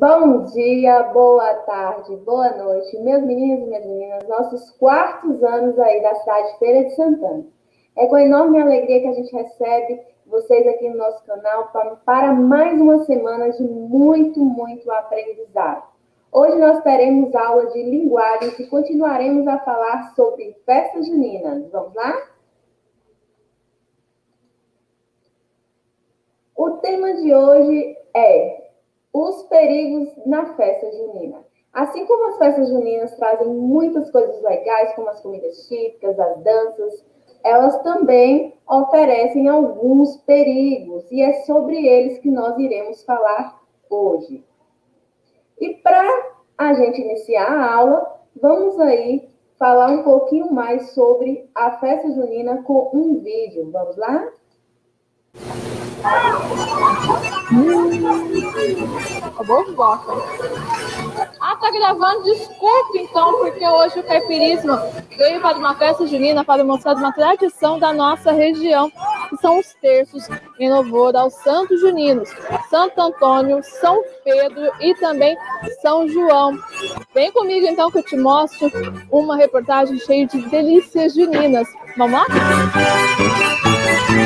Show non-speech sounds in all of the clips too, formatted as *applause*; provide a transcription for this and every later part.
Bom dia, boa tarde, boa noite, meus meninos e minhas meninas, nossos quartos anos aí da cidade de Feira de Santana. É com enorme alegria que a gente recebe vocês aqui no nosso canal para mais uma semana de muito, muito aprendizado. Hoje nós teremos aula de linguagem e continuaremos a falar sobre festas juninas. Vamos lá? O tema de hoje é os perigos na festa junina. Assim como as festas juninas trazem muitas coisas legais, como as comidas típicas, as danças, elas também oferecem alguns perigos, e é sobre eles que nós iremos falar hoje. E para a gente iniciar a aula, vamos aí falar um pouquinho mais sobre a festa junina com um vídeo. Vamos lá? Acabou o bloco. Ah, tá gravando? Desculpe então, porque hoje o caipirismo veio para uma festa junina para mostrar uma tradição da nossa região, que são os terços em louvor aos santos juninos, Santo Antônio, São Pedro e também São João. Vem comigo então que eu te mostro uma reportagem cheia de delícias juninas. Vamos lá? As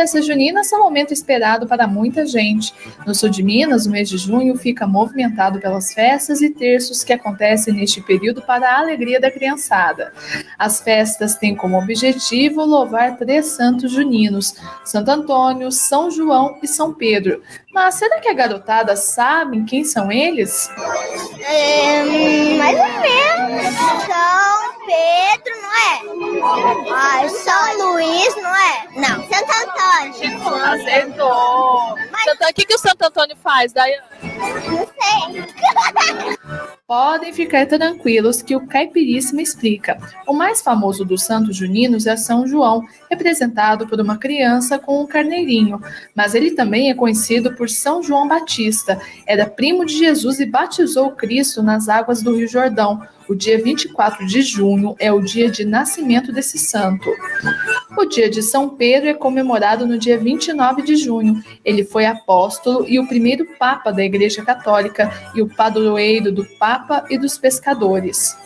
festas juninas são um momento esperado para muita gente. No sul de Minas, o mês de junho fica movimentado pelas festas e terços que acontecem neste período para a alegria da criançada. As festas têm como objetivo louvar três santos juninos: Santo Antônio, São João e São Pedro. Mas será que a garotada sabe quem são eles? É, mais ou menos. São Pedro, não é? Ah, São Luís, não é? Não, Santo Antônio. Acertou. Mas... O que, que o Santo Antônio faz, Daiane? Não sei. *laughs* Podem ficar tranquilos que o Caipiríssimo explica. O mais famoso dos santos juninos é São João, representado por uma criança com um carneirinho, mas ele também é conhecido por São João Batista. Era primo de Jesus e batizou Cristo nas águas do Rio Jordão. O dia 24 de junho é o dia de nascimento desse santo. O dia de São Pedro é comemorado no dia 29 de junho. Ele foi apóstolo e o primeiro papa da Igreja Católica e o padroeiro do Papa e dos pescadores.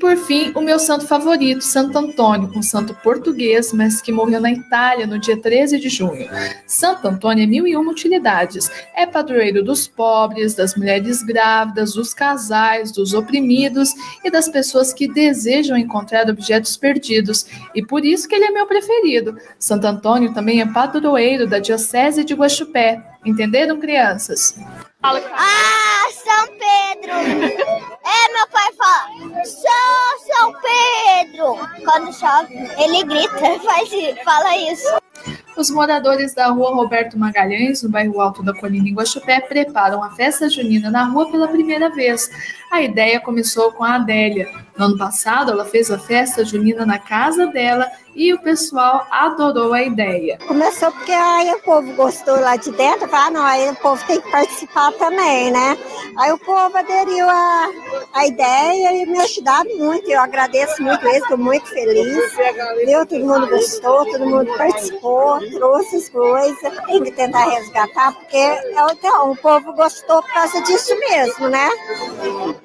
Por fim, o meu santo favorito, Santo Antônio, um santo português, mas que morreu na Itália no dia 13 de junho. Santo Antônio é mil e uma utilidades. É padroeiro dos pobres, das mulheres grávidas, dos casais, dos oprimidos e das pessoas que desejam encontrar objetos perdidos. E por isso que ele é meu preferido. Santo Antônio também é padroeiro da Diocese de Guaxupé. Entenderam, crianças? Ah, São Pedro! É, meu pai fala, sou São Pedro! Quando chove, ele grita, *laughs* faz, fala isso. Os moradores da rua Roberto Magalhães, no bairro Alto da Colina, em Guaxupé, preparam a festa junina na rua pela primeira vez. A ideia começou com a Adélia. No ano passado, ela fez a festa junina na casa dela e o pessoal adorou a ideia. Começou porque aí o povo gostou lá de dentro, falou, ah, não, aí o povo tem que participar também, né? Aí o povo aderiu à, à ideia e me ajudaram muito, eu agradeço muito eles, estou muito feliz, viu? Todo mundo gostou, todo mundo participou, trouxe as coisas, tem que tentar resgatar, porque então, o povo gostou por causa disso mesmo, né?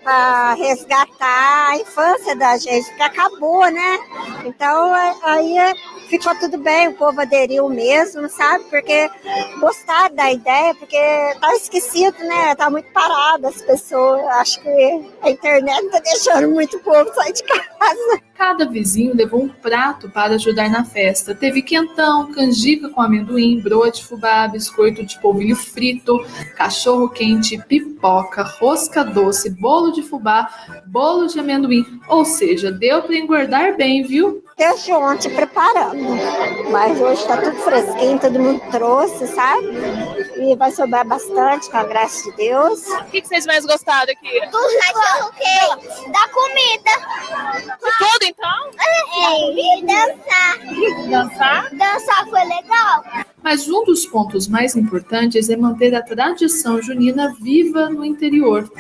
Para resgatar a infância da gente, que acabou, né? Então, aí ficou tudo bem, o povo aderiu mesmo, sabe? Porque gostaram da ideia, porque tá esquecido, né? Tá muito parado as pessoas. Acho que a internet tá deixando muito povo sair de casa. Cada vizinho levou um prato para ajudar na festa. Teve quentão, canjica com amendoim, broa de fubá, biscoito de polvilho frito, cachorro quente, pipoca, rosca doce, bolo de fubá, bolo de amendoim. Ou seja, deu para engordar bem, viu? Desde ontem preparando, mas hoje está tudo fresquinho, todo mundo trouxe, sabe? E vai sobrar bastante, com a graça de Deus. O que, que vocês mais gostaram aqui? Dos cachorro quente, da comida. De tudo, então? É, e dançar. Dançar? Dançar foi legal. Mas um dos pontos mais importantes é manter a tradição junina viva no interior.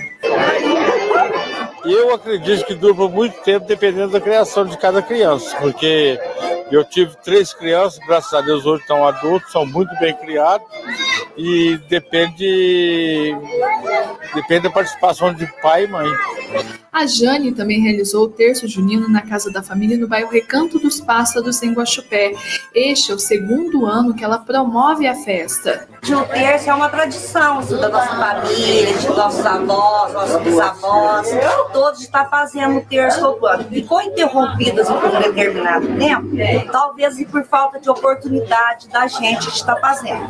Eu acredito que dura muito tempo, dependendo da criação de cada criança, porque eu tive três crianças, graças a Deus hoje estão adultos, são muito bem criados e depende depende da participação de pai e mãe. A Jane também realizou o terço junino na casa da família no bairro Recanto dos Pássaros, em Guaxupé. Este é o segundo ano que ela promove a festa. O terço é uma tradição assim, da nossa família, de nossos avós, nossos bisavós, todos estão fazendo o terço todo ano. Ficou interrompido assim, por um determinado tempo, talvez por falta de oportunidade da gente estar fazendo.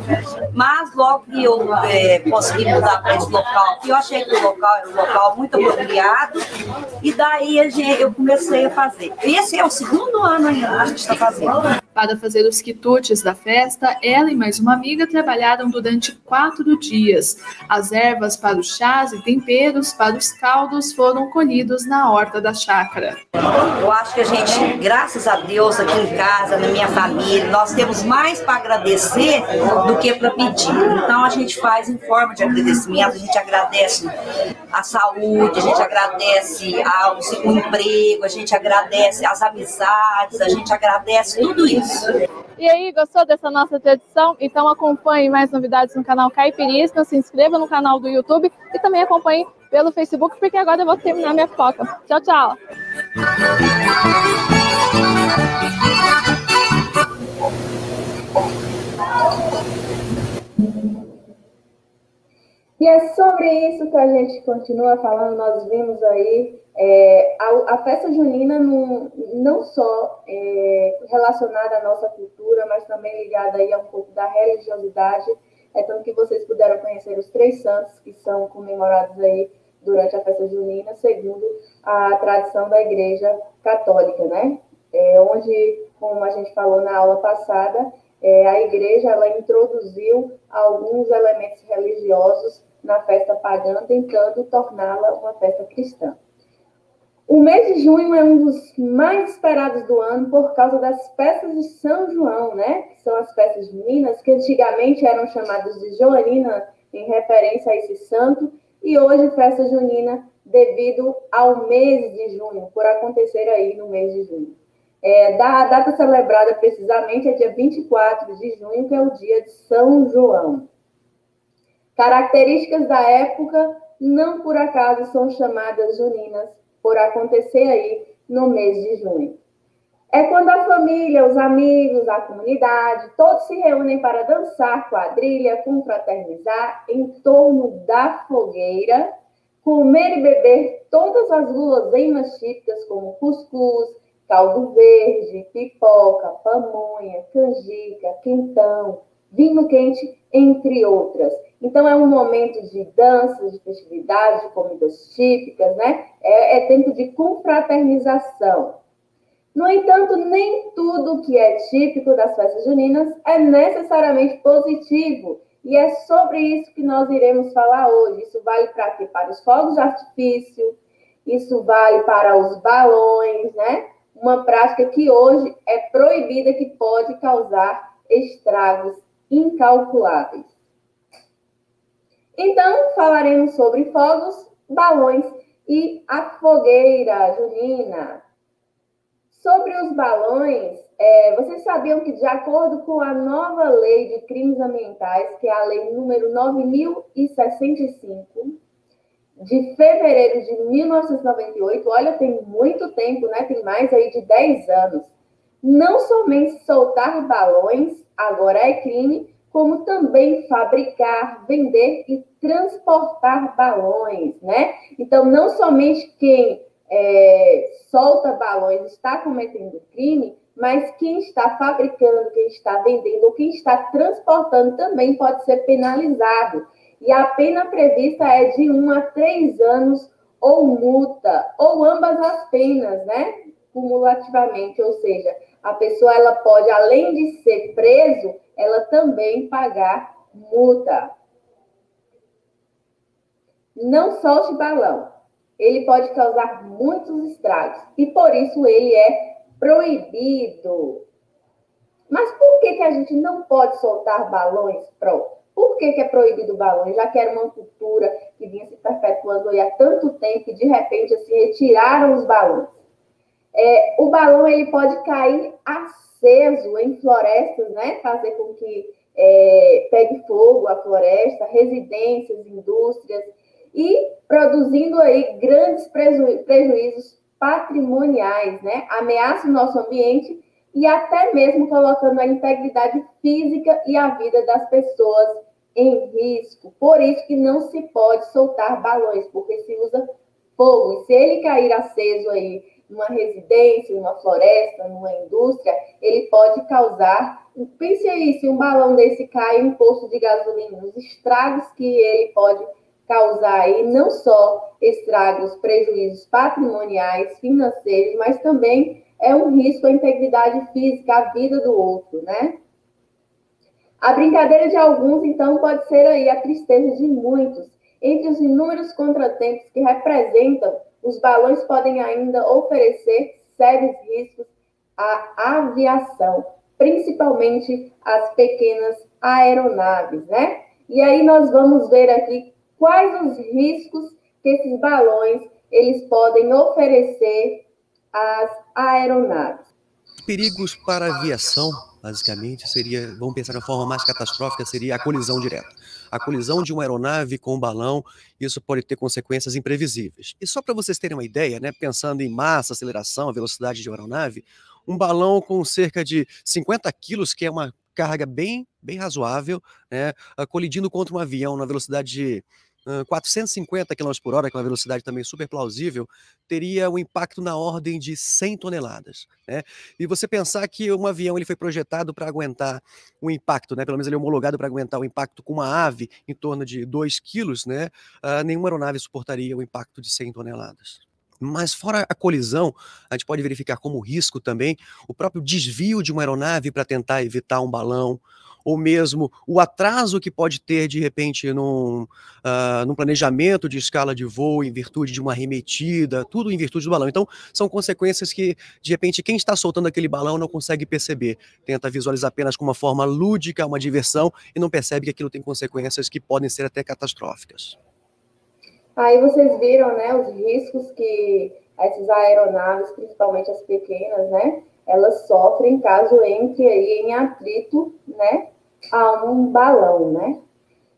Mas logo que eu é, consegui mudar para esse local, eu achei que o local era um local muito apropriado, e daí eu comecei a fazer. Esse é o segundo ano ainda que a gente está fazendo. Para fazer os quitutes da festa, ela e mais uma amiga trabalharam durante quatro dias. As ervas para os chás e temperos para os caldos foram colhidos na horta da chácara. Eu acho que a gente, graças a Deus, aqui em casa, na minha família, nós temos mais para agradecer do que para pedir. Então a gente faz em forma de agradecimento, a gente agradece a saúde, a gente agradece ao, o emprego, a gente agradece as amizades, a gente agradece tudo isso. E aí, gostou dessa nossa tradição? Então acompanhe mais novidades no canal Caipirismo, se inscreva no canal do YouTube e também acompanhe pelo Facebook, porque agora eu vou terminar minha foca. Tchau, tchau! E é sobre isso que a gente continua falando. Nós vimos aí é, a, a, festa junina não, não só é, relacionada à nossa cultura, mas também ligada aí a um pouco da religiosidade. É tanto que vocês puderam conhecer os três santos que são comemorados aí durante a festa junina, segundo a tradição da Igreja Católica, né? É, onde, como a gente falou na aula passada, é, a Igreja ela introduziu alguns elementos religiosos na festa pagã, tentando torná-la uma festa cristã. O mês de junho é um dos mais esperados do ano por causa das festas de São João, né? Que são as festas juninas, que antigamente eram chamadas de Joanina, em referência a esse santo, e hoje festa junina devido ao mês de junho, por acontecer aí no mês de junho. É, da, a data celebrada precisamente é dia 24 de junho, que é o dia de São João. Características da época não por acaso são chamadas juninas, por acontecer aí no mês de junho. É quando a família, os amigos, a comunidade, todos se reúnem para dançar quadrilha, confraternizar em torno da fogueira, comer e beber todas as guloseimas típicas como cuscuz, caldo verde, pipoca, pamonha, canjica, quentão, vinho quente, entre outras. Então, é um momento de danças, de festividades, de comidas típicas, né? É, é tempo de confraternização. No entanto, nem tudo que é típico das festas juninas é necessariamente positivo. E é sobre isso que nós iremos falar hoje. Isso vale para quê? Para os fogos de artifício, isso vale para os balões, né? Uma prática que hoje é proibida, que pode causar estragos incalculáveis. Então, falaremos sobre fogos, balões e a fogueira junina. Sobre os balões, é, vocês sabiam que, de acordo com a nova lei de crimes ambientais, que é a lei número 9065, de fevereiro de 1998, olha, tem muito tempo, né? Tem mais aí de 10 anos. Não somente soltar balões agora é crime, como também fabricar, vender e transportar balões, né? Então, não somente quem é, solta balões está cometendo crime, mas quem está fabricando, quem está vendendo ou quem está transportando também pode ser penalizado. E a pena prevista é de um a três anos ou multa, ou ambas as penas, né? Cumulativamente, ou seja, a pessoa ela pode, além de ser preso, ela também pagar multa. Não solte balão. Ele pode causar muitos estragos e por isso ele é proibido. Mas por que, que a gente não pode soltar balões? Pronto. Por que, que é proibido balões? Já que era uma cultura que vinha se perpetuando há tanto tempo e de repente assim, retiraram os balões. É, o balão ele pode cair aceso em florestas, né? Fazer com que é, pegue fogo a floresta, residências, indústrias, e produzindo aí grandes preju prejuízos patrimoniais, né? Ameaça o nosso ambiente e até mesmo colocando a integridade física e a vida das pessoas em risco. Por isso que não se pode soltar balões, porque se usa fogo. E se ele cair aceso aí numa residência, numa floresta, numa indústria, ele pode causar. Pense aí, se um balão desse cai em um posto de gasolina, os estragos que ele pode causar aí, não só estragos, prejuízos patrimoniais, financeiros, mas também é um risco à integridade física, à vida do outro, né? A brincadeira de alguns, então, pode ser aí a tristeza de muitos. Entre os inúmeros contratempos que representam, os balões podem ainda oferecer sérios riscos à aviação, principalmente as pequenas aeronaves, né? E aí nós vamos ver aqui quais os riscos que esses balões eles podem oferecer às aeronaves. Perigos para a aviação, basicamente, seria, vamos pensar uma forma mais catastrófica, seria a colisão direta. A colisão de uma aeronave com um balão, isso pode ter consequências imprevisíveis. E só para vocês terem uma ideia, né, pensando em massa, aceleração, velocidade de uma aeronave, um balão com cerca de 50 quilos, que é uma carga bem, bem razoável, né, colidindo contra um avião na velocidade de 450 km por hora, que é uma velocidade também super plausível, teria um impacto na ordem de 100 toneladas. Né? E você pensar que um avião ele foi projetado para aguentar o um impacto, né? pelo menos ele é homologado para aguentar o impacto com uma ave em torno de 2 quilos, né? Uh, nenhuma aeronave suportaria o impacto de 100 toneladas. Mas fora a colisão, a gente pode verificar como risco também o próprio desvio de uma aeronave para tentar evitar um balão, ou mesmo o atraso que pode ter, de repente, num, uh, num planejamento de escala de voo em virtude de uma arremetida, tudo em virtude do balão. Então, são consequências que, de repente, quem está soltando aquele balão não consegue perceber. Tenta visualizar apenas como uma forma lúdica, uma diversão, e não percebe que aquilo tem consequências que podem ser até catastróficas. Aí vocês viram, né, os riscos que essas aeronaves, principalmente as pequenas, né, elas sofrem caso entre aí em atrito, né, a um balão, né?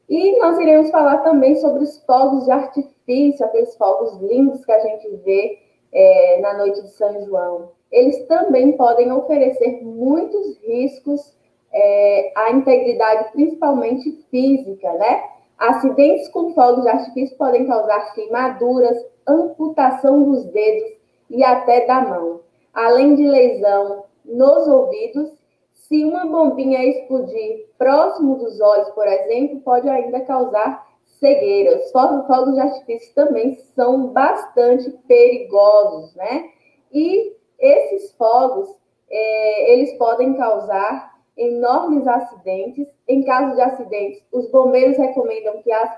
E nós iremos falar também sobre os fogos de artifício, aqueles fogos lindos que a gente vê é, na noite de São João. Eles também podem oferecer muitos riscos é, à integridade, principalmente física, né? Acidentes com fogos de artifício podem causar queimaduras, amputação dos dedos e até da mão, além de lesão nos ouvidos se uma bombinha explodir próximo dos olhos, por exemplo, pode ainda causar cegueira. Os fogos de artifício também são bastante perigosos, né? E esses fogos, é, eles podem causar enormes acidentes. Em caso de acidentes, os bombeiros recomendam que as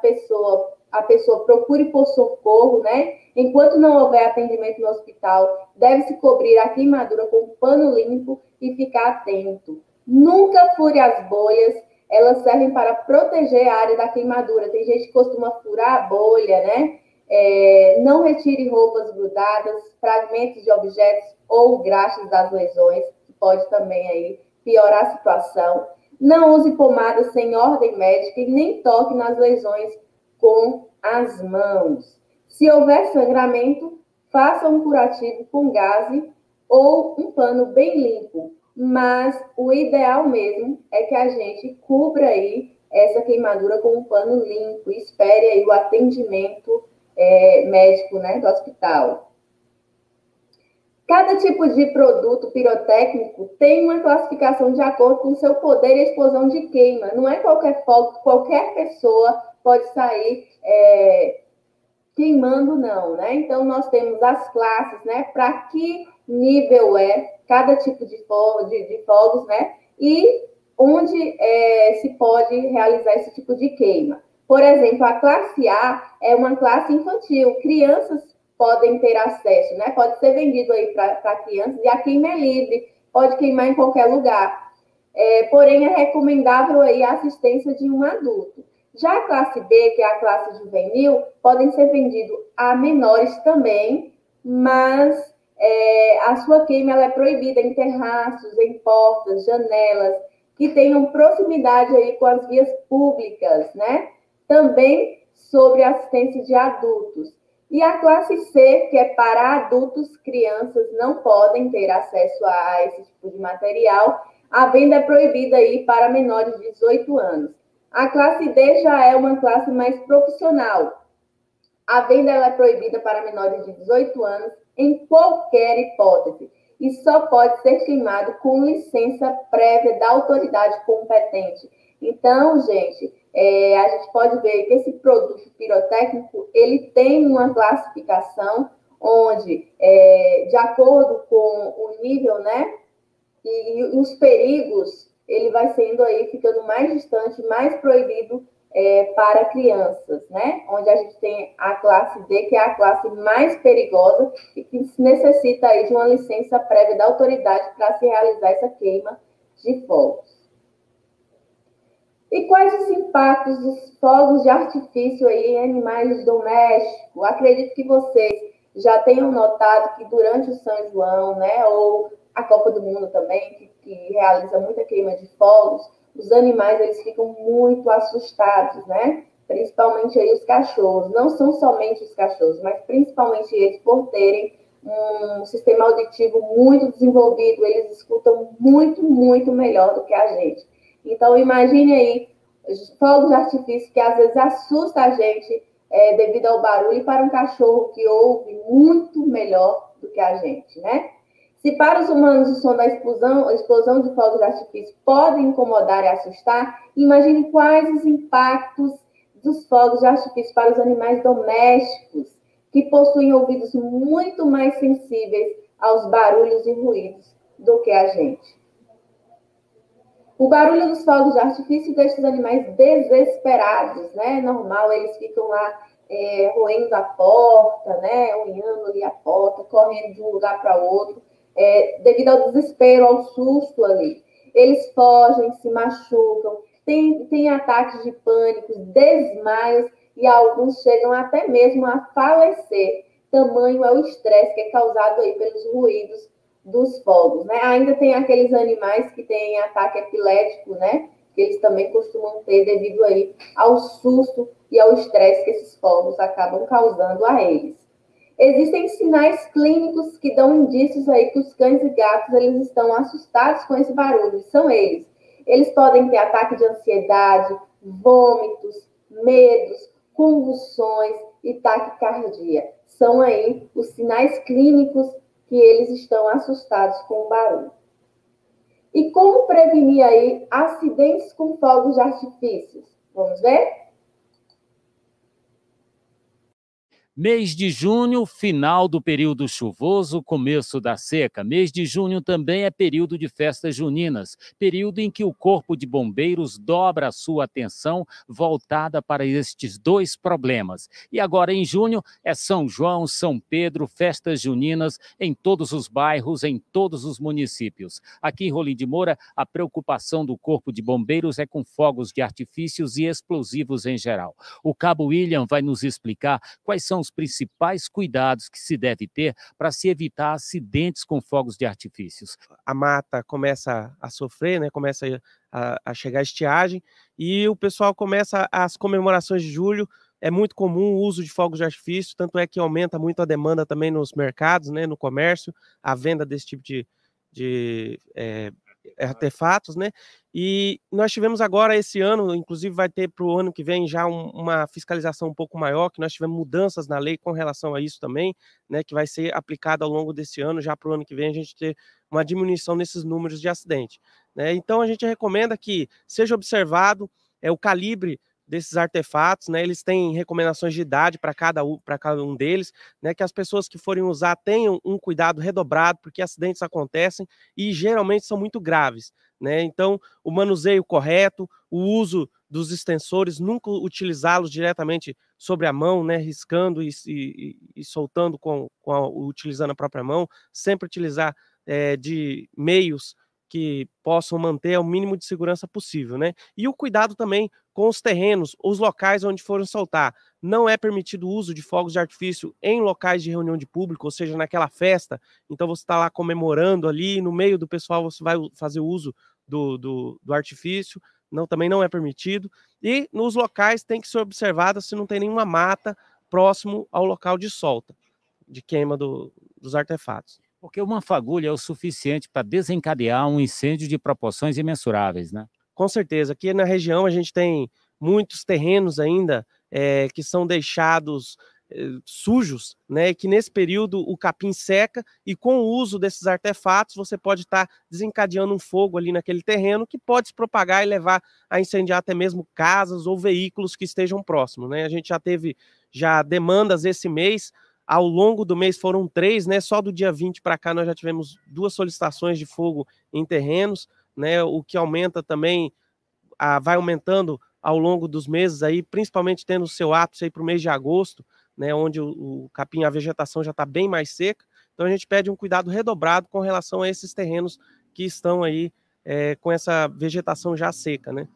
a pessoa procure por socorro, né? Enquanto não houver atendimento no hospital, deve-se cobrir a queimadura com pano limpo e ficar atento. Nunca fure as bolhas, elas servem para proteger a área da queimadura. Tem gente que costuma furar a bolha, né? É, não retire roupas grudadas, fragmentos de objetos ou graxas das lesões, que pode também aí piorar a situação. Não use pomada sem ordem médica e nem toque nas lesões com as mãos. Se houver sangramento, faça um curativo com gaze ou um pano bem limpo mas o ideal mesmo é que a gente cubra aí essa queimadura com um pano limpo, espere aí o atendimento é, médico né, do hospital. Cada tipo de produto pirotécnico tem uma classificação de acordo com seu poder e explosão de queima. Não é qualquer fogo, qualquer pessoa pode sair é, queimando, não, né? Então, nós temos as classes, né? Para que nível é cada tipo de, fogo, de, de fogos, né? E onde é, se pode realizar esse tipo de queima. Por exemplo, a classe A é uma classe infantil, crianças podem ter acesso, né? Pode ser vendido aí para crianças e a queima é livre, pode queimar em qualquer lugar. é, porém é recomendável aí a assistência de um adulto. Já a classe B, que é a classe juvenil, podem ser vendidos a menores também, mas é, a sua queima é proibida em terraços, em portas, janelas, que tenham proximidade aí com as vias públicas, né? Também sobre assistência de adultos. E a classe C, que é para adultos, crianças não podem ter acesso a esse tipo de material. A venda é proibida aí para menores de 18 anos. A classe D já é uma classe mais profissional. A venda é proibida para menores de 18 anos em qualquer hipótese e só pode ser queimado com licença prévia da autoridade competente. Então, gente, é, a gente pode ver que esse produto pirotécnico ele tem uma classificação onde, é, de acordo com o nível, né, e, e, os perigos, ele vai sendo aí ficando mais distante, mais proibido é, para crianças, né, onde a gente tem a classe D, que é a classe mais perigosa e que necessita aí de uma licença prévia da autoridade para se realizar essa queima de fogos. E quais os impactos dos fogos de artifício aí em animais domésticos? Acredito que vocês já tenham notado que durante o São João, né, ou a Copa do Mundo também, que, que realiza muita queima de fogos, os animais eles ficam muito assustados, né? Principalmente aí os cachorros. Não são somente os cachorros, mas principalmente eles por terem um sistema auditivo muito desenvolvido, eles escutam muito, muito melhor do que a gente. Então, imagine aí fogos de artifício que às vezes assusta a gente é, devido ao barulho para um cachorro que ouve muito melhor do que a gente, né? Se para os humanos o som da explosão, a explosão de fogos de artifício pode incomodar e assustar, imagine quais os impactos dos fogos de artifício para os animais domésticos, que possuem ouvidos muito mais sensíveis aos barulhos e ruídos do que a gente. O barulho dos fogos de artifício deixa os animais desesperados, né? Normal, eles ficam lá é, roendo a porta, né? Unhando ali a porta, correndo de um lugar para outro, é, devido ao desespero, ao susto ali. Eles fogem, se machucam, tem, tem ataques de pânico, desmaios e alguns chegam até mesmo a falecer. Tamanho é o estresse que é causado aí pelos ruídos dos fogos, né? Ainda tem aqueles animais que têm ataque epilético, né? Que eles também costumam ter devido aí ao susto e ao estresse que esses fogos acabam causando a eles. Existem sinais clínicos que dão indícios aí que os cães e gatos eles estão assustados com esse barulho. São eles. Eles podem ter ataque de ansiedade, vômitos, medos, convulsões e taquicardia. São aí os sinais clínicos que eles estão assustados com o barulho. E como prevenir aí acidentes com fogos de artifícios? Vamos ver? Mês de junho, final do período chuvoso, começo da seca. Mês de junho também é período de festas juninas, período em que o Corpo de Bombeiros dobra a sua atenção voltada para estes dois problemas. E agora em junho é São João, São Pedro, festas juninas em todos os bairros, em todos os municípios. Aqui em Rolim de Moura, a preocupação do Corpo de Bombeiros é com fogos de artifícios e explosivos em geral. O Cabo William vai nos explicar quais são os principais cuidados que se deve ter para se evitar acidentes com fogos de artifícios? A mata começa a sofrer, né? começa a, a chegar a estiagem, e o pessoal começa as comemorações de julho. É muito comum o uso de fogos de artifício, tanto é que aumenta muito a demanda também nos mercados, né, no comércio, a venda desse tipo de, de é, artefatos, né? E nós tivemos agora esse ano, inclusive vai ter para o ano que vem já um, uma fiscalização um pouco maior, que nós tivemos mudanças na lei com relação a isso também, né? Que vai ser aplicada ao longo desse ano, já para o ano que vem a gente ter uma diminuição nesses números de acidente. Né? Então a gente recomenda que seja observado é, o calibre desses artefatos, né? Eles têm recomendações de idade para cada, cada um deles, né? Que as pessoas que forem usar tenham um cuidado redobrado, porque acidentes acontecem e geralmente são muito graves, né? Então, o manuseio correto, o uso dos extensores, nunca utilizá-los diretamente sobre a mão, né? Riscando e, e, e soltando com, com a, utilizando a própria mão, sempre utilizar é, de meios que possam manter o mínimo de segurança possível, né? E o cuidado também com os terrenos, os locais onde foram soltar. Não é permitido o uso de fogos de artifício em locais de reunião de público, ou seja, naquela festa. Então você está lá comemorando ali, no meio do pessoal você vai fazer uso do, do, do artifício. Não, também não é permitido. E nos locais tem que ser observado se não tem nenhuma mata próximo ao local de solta, de queima do, dos artefatos. Porque uma fagulha é o suficiente para desencadear um incêndio de proporções imensuráveis, né? Com certeza. Aqui na região a gente tem muitos terrenos ainda é, que são deixados é, sujos, né? Que nesse período o capim seca e com o uso desses artefatos você pode estar tá desencadeando um fogo ali naquele terreno que pode se propagar e levar a incendiar até mesmo casas ou veículos que estejam próximos, né? A gente já teve já demandas esse mês ao longo do mês foram três, né? Só do dia 20 para cá nós já tivemos duas solicitações de fogo em terrenos, né? O que aumenta também, a, vai aumentando ao longo dos meses aí, principalmente tendo o seu ápice aí para o mês de agosto, né? Onde o, o capim, a vegetação já está bem mais seca. Então a gente pede um cuidado redobrado com relação a esses terrenos que estão aí é, com essa vegetação já seca, né?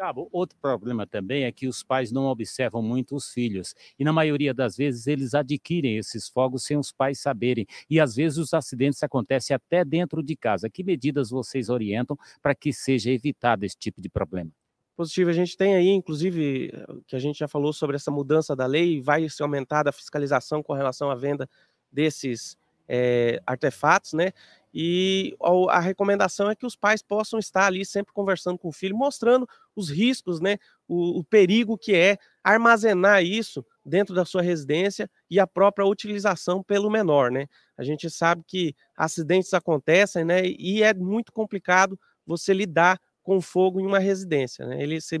Cabo, outro problema também é que os pais não observam muito os filhos. E na maioria das vezes eles adquirem esses fogos sem os pais saberem. E às vezes os acidentes acontecem até dentro de casa. Que medidas vocês orientam para que seja evitado esse tipo de problema? Positivo, a gente tem aí, inclusive, que a gente já falou sobre essa mudança da lei, vai ser aumentada a fiscalização com relação à venda desses é, artefatos, né? E a recomendação é que os pais possam estar ali sempre conversando com o filho, mostrando os riscos, né? O, o, perigo que é armazenar isso dentro da sua residência e a própria utilização pelo menor, né? A gente sabe que acidentes acontecem, né? E é muito complicado você lidar com fogo em uma residência, né? Ele se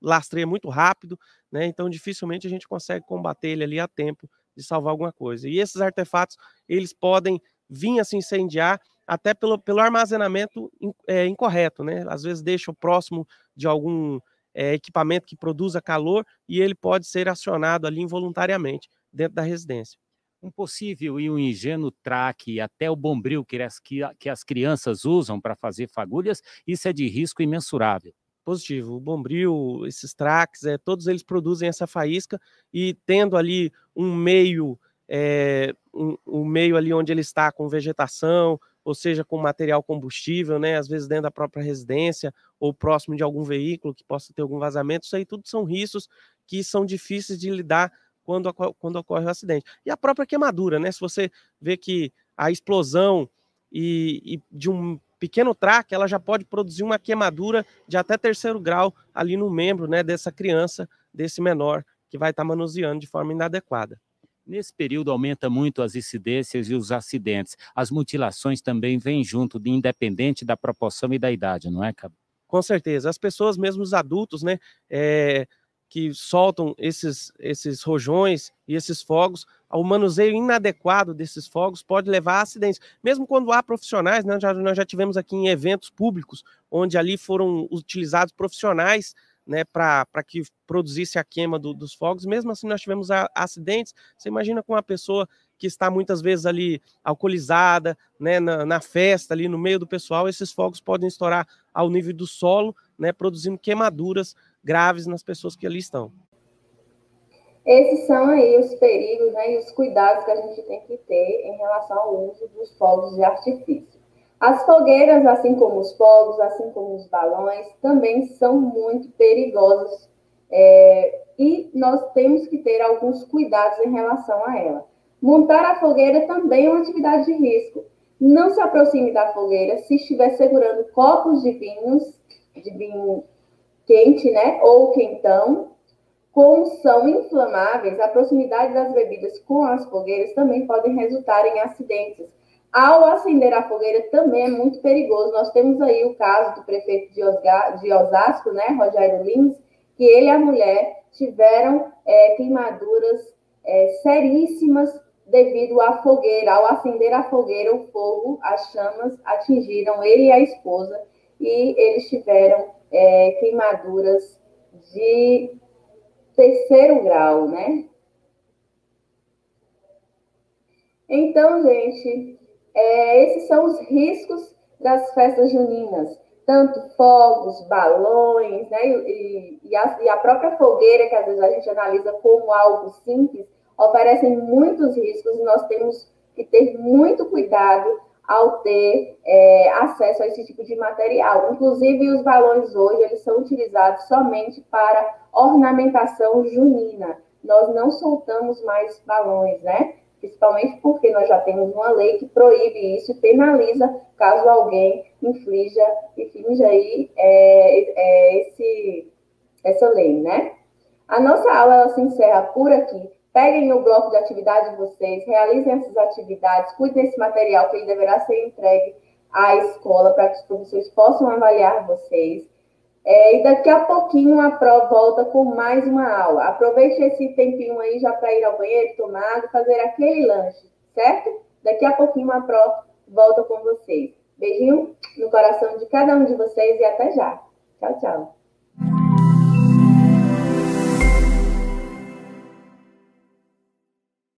lastreia muito rápido, né? Então dificilmente a gente consegue combater ele ali a tempo de salvar alguma coisa. E esses artefatos, eles podem vir a se incendiar até pelo, pelo armazenamento é, incorreto, né? Às vezes deixa próximo de algum é, equipamento que produza calor e ele pode ser acionado ali involuntariamente dentro da residência. Um possível e um ingênuo traque até o bombril que as, que, que as crianças usam para fazer fagulhas, isso é de risco imensurável. Positivo. O bombril, esses traques, é, todos eles produzem essa faísca e tendo ali um meio é, um, meio ali onde ele está com vegetação, ou seja, com material combustível, né? Às vezes dentro da própria residência ou próximo de algum veículo que possa ter algum vazamento. Isso aí tudo são riscos que são difíceis de lidar quando, quando ocorre o acidente. E a própria queimadura, né? Se você vê que a explosão e, e de um pequeno traque, ela já pode produzir uma queimadura de até terceiro grau ali no membro, né? Dessa criança, desse menor que vai estar manuseando de forma inadequada. Nesse período aumenta muito as incidências e os acidentes. As mutilações também vêm junto, de independente da proporção e da idade, não é, Cabo? Com certeza. As pessoas, mesmo os adultos, né, é, que soltam esses, esses rojões e esses fogos, o manuseio inadequado desses fogos pode levar a acidentes. Mesmo quando há profissionais, né, já, nós já tivemos aqui em eventos públicos, onde ali foram utilizados profissionais né, para que produzisse a queima do, dos fogos. Mesmo assim, nós tivemos a, acidentes. Você imagina com uma pessoa que está muitas vezes ali alcoolizada, né, na, na, festa, ali no meio do pessoal, esses fogos podem estourar ao nível do solo, né, produzindo queimaduras graves nas pessoas que ali estão. Esses são aí os perigos né, e os cuidados que a gente tem que ter em relação ao uso dos fogos de artifício. As fogueiras, assim como os fogos, assim como os balões, também são muito perigosas é, e nós temos que ter alguns cuidados em relação a ela. Montar a fogueira também é uma atividade de risco. Não se aproxime da fogueira se estiver segurando copos de vinhos, de vinho quente, né, ou quentão. Como são inflamáveis, a proximidade das bebidas com as fogueiras também podem resultar em acidentes ao acender a fogueira também é muito perigoso. Nós temos aí o caso do prefeito de, Osga, de Osasco, né, Rogério Lins, que ele e a mulher tiveram é, queimaduras é, seríssimas devido à fogueira. Ao acender a fogueira, o fogo, as chamas atingiram ele e a esposa e eles tiveram é, queimaduras de terceiro grau, né? Então, gente, é, esses são os riscos das festas juninas, tanto fogos, balões, né, e, e, a, e a própria fogueira, que às vezes a gente analisa como algo simples, oferecem muitos riscos e nós temos que ter muito cuidado ao ter é, acesso a esse tipo de material. Inclusive, os balões hoje eles são utilizados somente para ornamentação junina. Nós não soltamos mais balões, né? Principalmente porque nós já temos uma lei que proíbe isso e penaliza caso alguém inflija, inflinja aí é, é, esse, essa lei, né? A nossa aula ela se encerra por aqui. Peguem o bloco de atividade de vocês, realizem essas atividades, cuidem desse material que ele deverá ser entregue à escola para que os professores possam avaliar vocês. É, e daqui a pouquinho a Pro volta com mais uma aula. Aproveite esse tempinho aí já para ir ao banheiro, tomar fazer aquele lanche, certo? Daqui a pouquinho a Pro volta com vocês. Beijinho no coração de cada um de vocês e até já. Tchau, tchau.